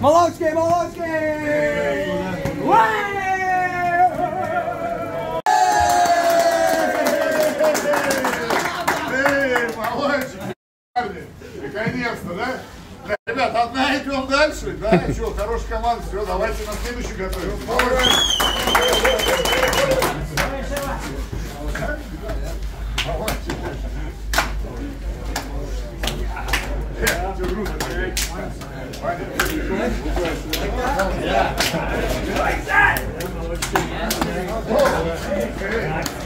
Malone's game, Malone's game! Wow! Понимаете, парни? Наконец-то, да? да? Ребят, одна идем дальше. Да, что, хорошая команда. Все, давайте на следующий готовим. Yeah.